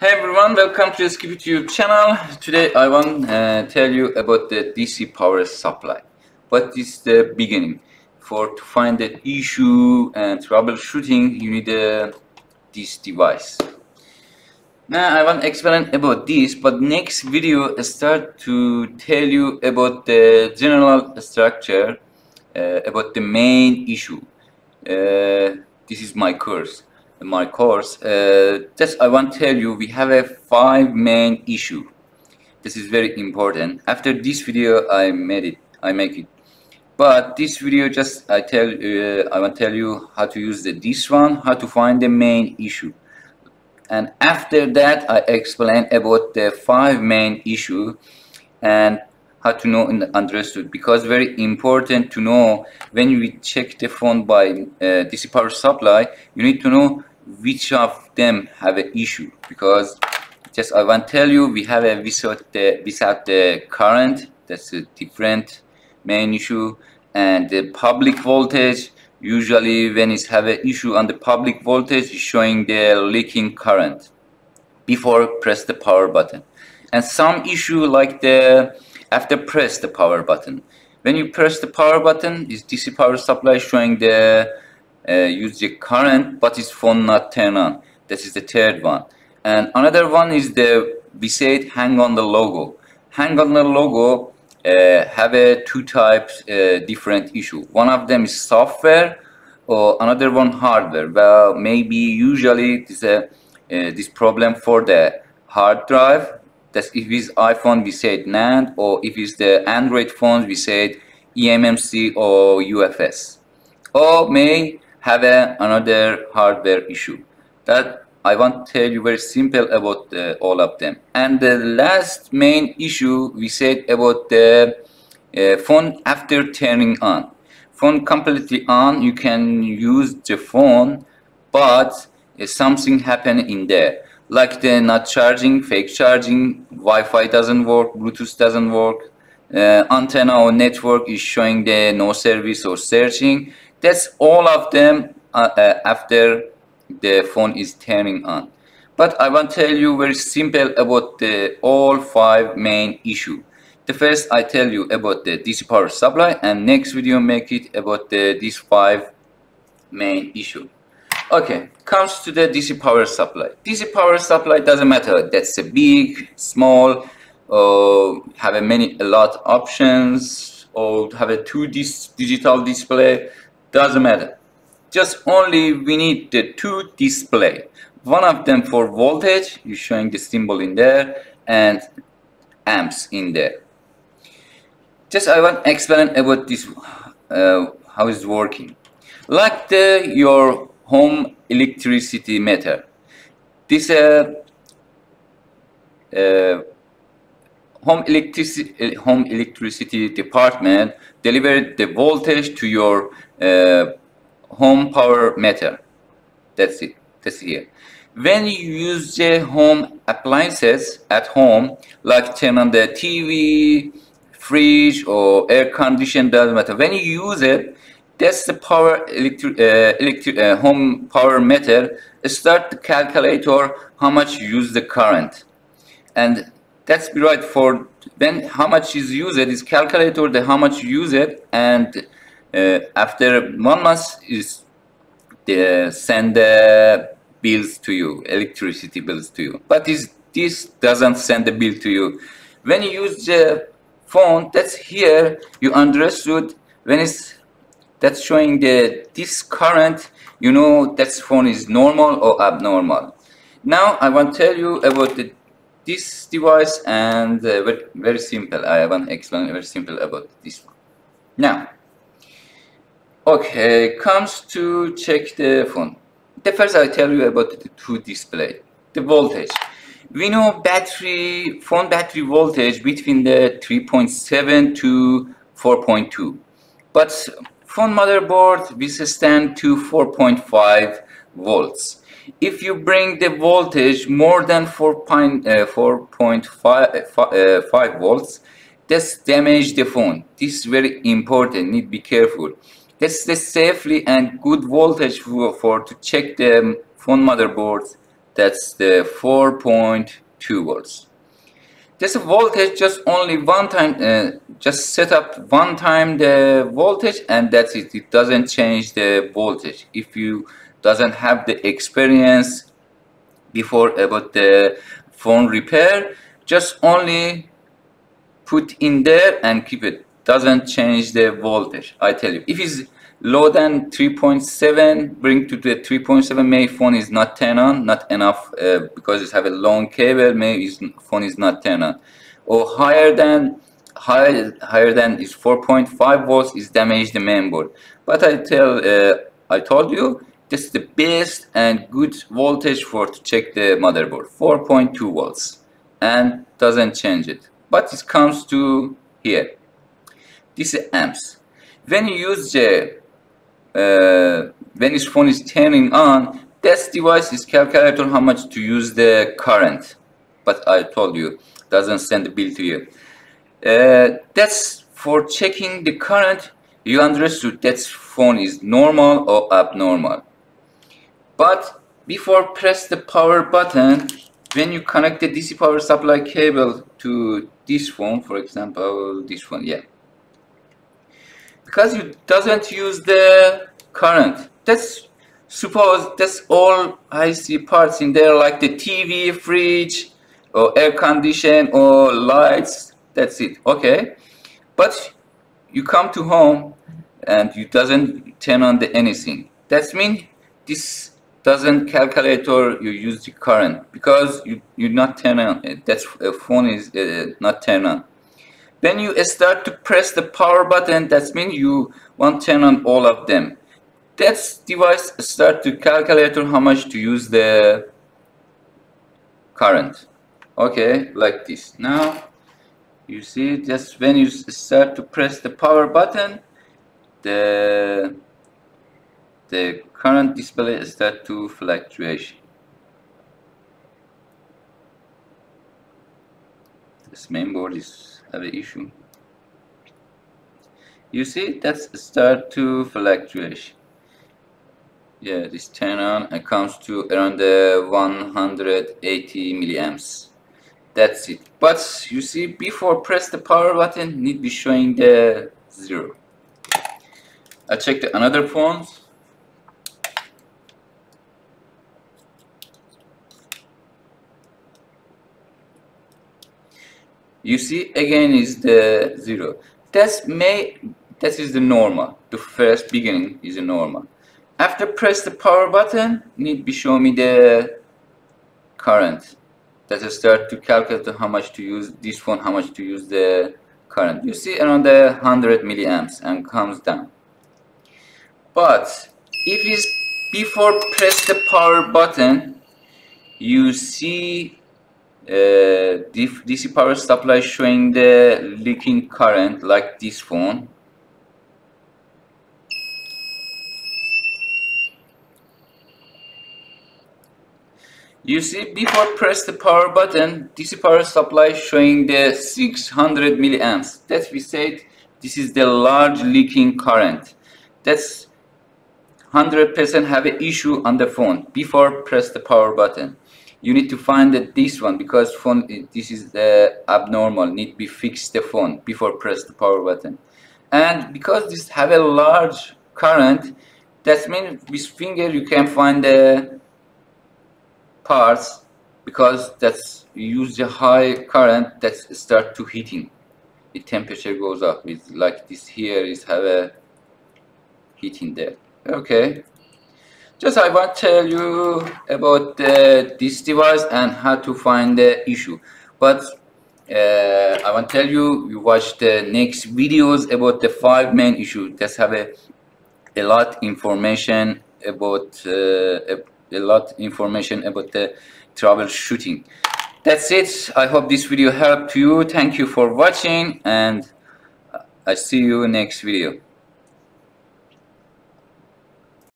Hey everyone, welcome to the SkippyTube channel. Today I want to uh, tell you about the DC power supply. What is the beginning? For to find the issue and troubleshooting, you need uh, this device. Now I want to explain about this, but next video I start to tell you about the general structure, uh, about the main issue. Uh, this is my course my course, uh, just I want to tell you we have a five main issue. This is very important. After this video, I made it. I make it. But this video just I tell uh, I want to tell you how to use the this one, how to find the main issue. And after that, I explain about the five main issue and how to know and understood because very important to know when we check the phone by uh, DC power supply you need to know which of them have an issue? Because just I want to tell you we have a without the without the current that's a different main issue and the public voltage usually when it's have an issue on the public voltage is showing the leaking current before press the power button. And some issue like the after press the power button. When you press the power button is DC power supply showing the use the current but its phone not turn on. This is the third one. And another one is the we said hang on the logo. Hang on the logo uh, have a two types uh, different issue. One of them is software or another one hardware. Well maybe usually this a uh, this problem for the hard drive. That's if it's iphone we said nand or if it's the android phones we said eMMC or ufs or may have a, another hardware issue that I want to tell you very simple about uh, all of them. And the last main issue we said about the uh, phone after turning on. Phone completely on, you can use the phone, but uh, something happen in there. Like the not charging, fake charging, Wi-Fi doesn't work, Bluetooth doesn't work, uh, antenna or network is showing the no service or searching that's all of them uh, uh, after the phone is turning on. But I want to tell you very simple about the all five main issue. The first I tell you about the DC power supply and next video make it about the these five main issue. Okay, comes to the DC power supply. DC power supply doesn't matter. That's a big, small, or have a many a lot options, or have a two dis digital display doesn't matter. Just only we need the two display. One of them for voltage you're showing the symbol in there and amps in there. Just I want to explain about this uh, how it's working. Like the your home electricity meter. This uh, uh, home electricity uh, home electricity department delivered the voltage to your uh, home power meter. That's it. That's here. When you use the home appliances at home, like turn on the TV, fridge, or air condition, doesn't matter. When you use it, that's the power electric, uh, electric uh, home power meter. Start the calculator how much you use the current, and that's right for when how much is used is calculator the how much you use it and uh, after one month is the send the bills to you, electricity bills to you. But this, this doesn't send the bill to you. When you use the phone, that's here, you understood when it's that's showing the this current, you know that phone is normal or abnormal. Now I want to tell you about the, this device and uh, very, very simple. I want to explain very simple about this one. Now, Okay, comes to check the phone. The first I tell you about the two display, the voltage. We know battery, phone battery voltage between the 3.7 to 4.2. But phone motherboard we stand to 4.5 volts. If you bring the voltage more than 4.5 uh, uh, volts, this damage the phone. This is very important, need be careful. This is safely and good voltage for, for to check the phone motherboards that's the 4.2 volts this voltage just only one time uh, just set up one time the voltage and that's it it doesn't change the voltage if you doesn't have the experience before about the phone repair just only put in there and keep it. Doesn't change the voltage i tell you. If it's lower than 3.7 bring to the 3.7 maybe phone is not turn on not enough uh, because it have a long cable maybe phone is not turn on. Or higher than higher higher than is 4.5 volts is damage the mainboard. But i tell uh, i told you this is the best and good voltage for to check the motherboard 4.2 volts and doesn't change it but it comes to here this is amps when you use the uh, when this phone is turning on, this device is calculator how much to use the current. But I told you, doesn't send the bill to you. Uh, that's for checking the current. You understood that phone is normal or abnormal. But before press the power button, when you connect the DC power supply cable to this phone, for example, this one, yeah, because you doesn't use the current. That's suppose that's all IC parts in there like the TV fridge or air condition or lights. That's it. Okay. But you come to home and you doesn't turn on the anything. That's mean this doesn't calculate or you use the current because you you not turn on that's a phone is uh, not turn on when you start to press the power button, that means you want turn on all of them. That device start to calculate how much to use the current. Okay, like this. Now, you see, just when you start to press the power button, the the current display is start to fluctuate. This mainboard is have an issue. You see that's start to fluctuation. Yeah this turn on and comes to around the 180 milliamps. That's it. But you see before press the power button need be showing the zero. I checked another phones you see again is the zero. That's may that is the normal. The first beginning is a normal. After press the power button need be show me the current. That will start to calculate how much to use this phone how much to use the current. You see around the 100 milliamps and comes down. But if it's before press the power button you see Uh, DC power supply showing the leaking current like this phone. You see before press the power button DC power supply showing the 600 milliamps. That we said this is the large leaking current. That's 100% have an issue on the phone before press the power button you need to find that this one because phone this is the abnormal need be fixed the phone before press the power button. And because this have a large current that means with finger you can find the parts because that's use the high current that start to heating. The temperature goes up it's like this here is have a heating there. Okay just I want to tell you about uh, this device and how to find the issue. But uh, I want to tell you, you watch the next videos about the five main issues. Just have a, a lot information about uh, a, a lot information about the troubleshooting. That's it. I hope this video helped you. Thank you for watching and I see you next video.